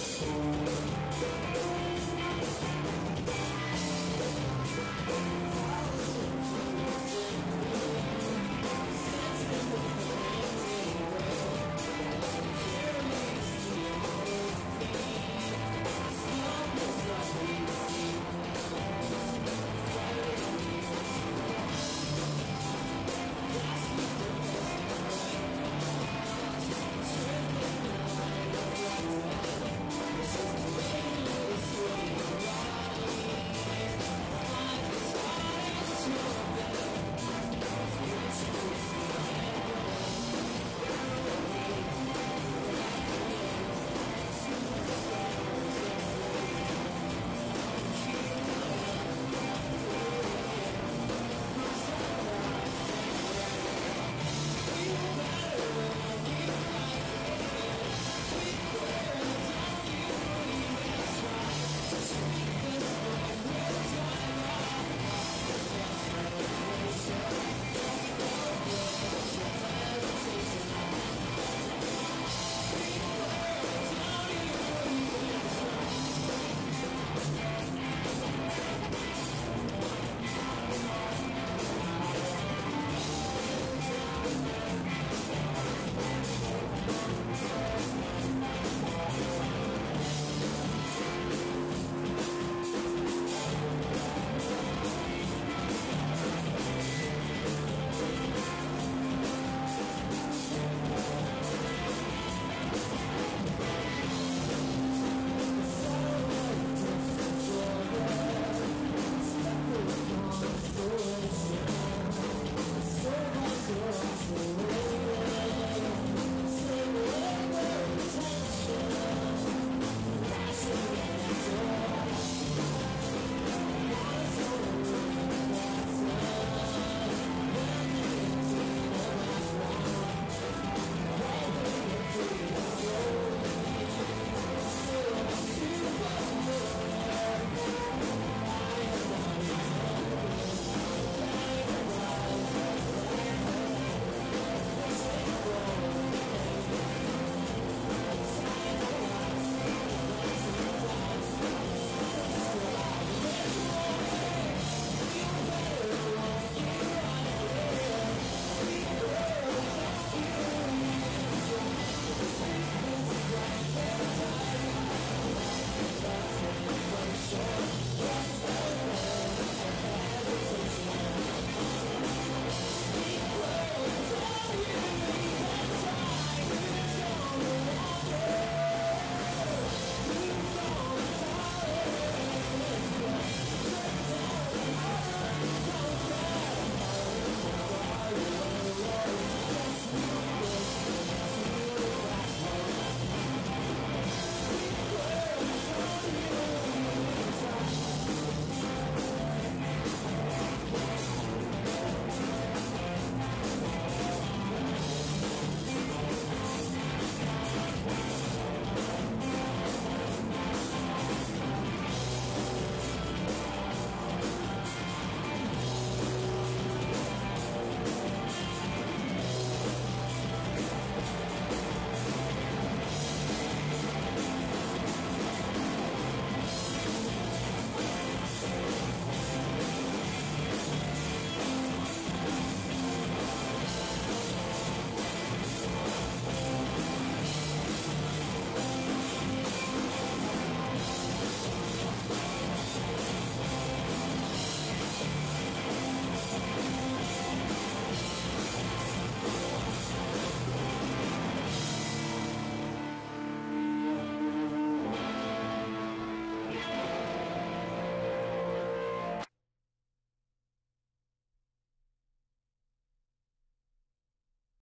しま。